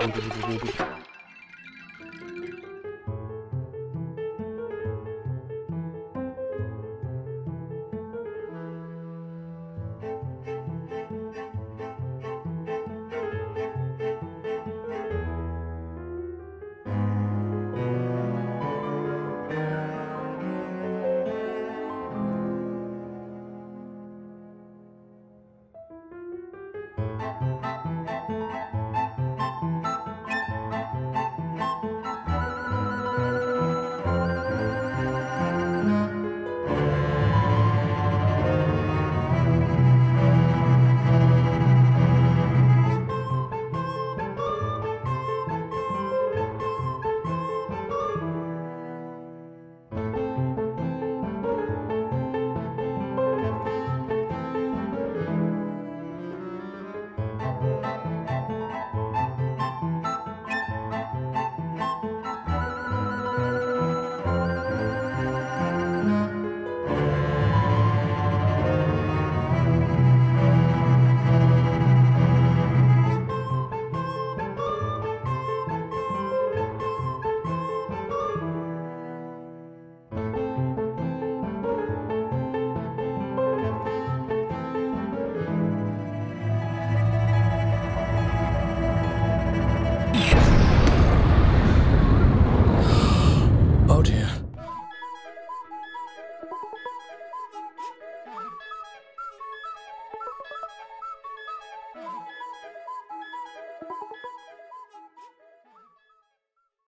angewiesen out here.